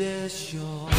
possession.